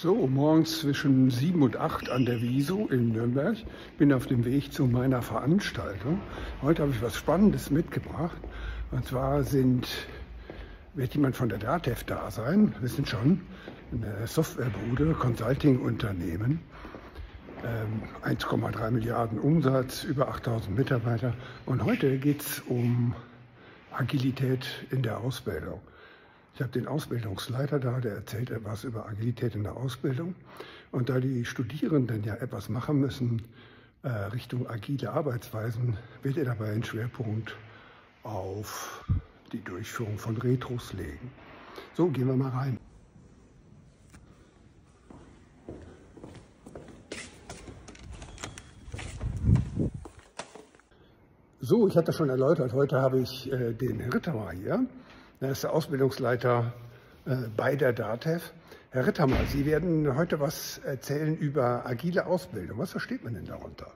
So, morgens zwischen 7 und 8 an der Wieso in Nürnberg. Bin auf dem Weg zu meiner Veranstaltung. Heute habe ich was Spannendes mitgebracht. Und zwar sind, wird jemand von der DATEV da sein. Wir sind schon eine Softwarebude, Consulting-Unternehmen. 1,3 ähm, Milliarden Umsatz, über 8000 Mitarbeiter. Und heute geht es um Agilität in der Ausbildung. Ich habe den Ausbildungsleiter da, der erzählt etwas über Agilität in der Ausbildung. Und da die Studierenden ja etwas machen müssen äh, Richtung agile Arbeitsweisen, wird er dabei einen Schwerpunkt auf die Durchführung von Retros legen. So, gehen wir mal rein. So, ich hatte schon erläutert, heute habe ich äh, den Rittermar hier. Er ist der Ausbildungsleiter äh, bei der DATEV. Herr Rittermar, Sie werden heute was erzählen über agile Ausbildung. Was versteht man denn darunter?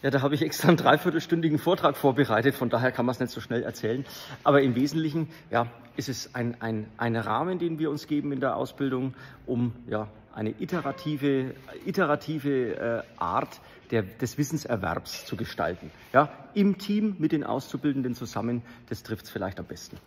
Ja, da habe ich extra einen dreiviertelstündigen Vortrag vorbereitet, von daher kann man es nicht so schnell erzählen. Aber im Wesentlichen ja, ist es ein, ein, ein Rahmen, den wir uns geben in der Ausbildung, um ja, eine iterative, iterative äh, Art der, des Wissenserwerbs zu gestalten. Ja, Im Team mit den Auszubildenden zusammen, das trifft es vielleicht am besten.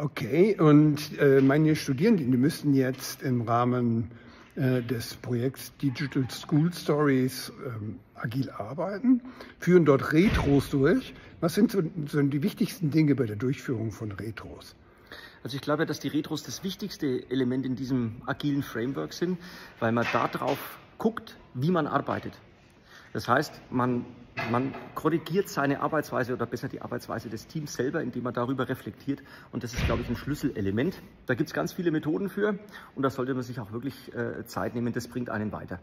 Okay, und äh, meine Studierenden, die müssen jetzt im Rahmen äh, des Projekts Digital School Stories ähm, agil arbeiten, führen dort Retros durch. Was sind so, so die wichtigsten Dinge bei der Durchführung von Retros? Also ich glaube, dass die Retros das wichtigste Element in diesem agilen Framework sind, weil man darauf guckt, wie man arbeitet. Das heißt, man, man korrigiert seine Arbeitsweise oder besser die Arbeitsweise des Teams selber, indem man darüber reflektiert. Und das ist, glaube ich, ein Schlüsselelement. Da gibt es ganz viele Methoden für und da sollte man sich auch wirklich äh, Zeit nehmen. Das bringt einen weiter.